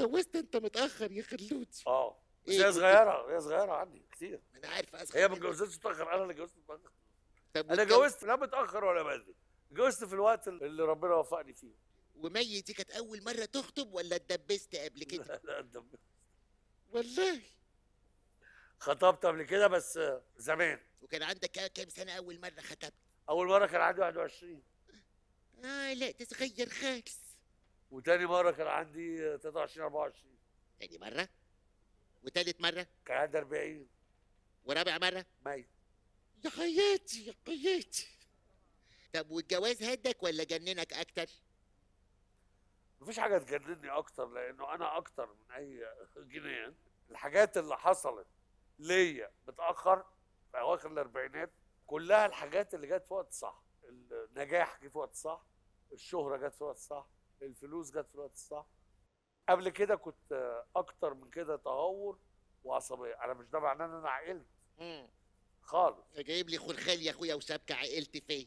اتجوزت انت متأخر يا خلوتي آه بس إيه هي صغيرة هي صغيرة عني كتير. أنا عارف اصغر هي ما. اتجوزتش متأخر أنا اللي اتجوزت متأخر. طب أنا اتجوزت لا متأخر ولا بدري اتجوزت في الوقت اللي ربنا وفقني فيه. ومي دي كانت أول مرة تخطب ولا اتدبست قبل كده؟ لا لا ده- والله. خطبت قبل كده بس زمان. وكان عندك كا- كام سنة أول مرة خطبت؟ أول مرة كان عندي 21 آه لا ده صغير خالص. وتاني مرة كان عندي 23 24 تاني مرة؟ وتالت مرة؟ كان عندي 40 ورابع مرة؟ ميت. يا حياتي يا حياتي. طب والجواز هدك ولا جننك أكتر؟ مفيش حاجة تجنني أكتر لأنه أنا أكتر من أي جنان. الحاجات اللي حصلت ليا متأخر في أواخر الأربعينات كلها الحاجات اللي جت في وقت صح. النجاح جه في وقت صح الشهرة جت في وقت صح. الفلوس جت في الوقت الصح. قبل كده كنت أكتر من كده تهور وعصبية. أنا مش ده معناه إن أنا عقلت. خالص. جايب لي خلخال يا أخويا وسابك عقلت فيه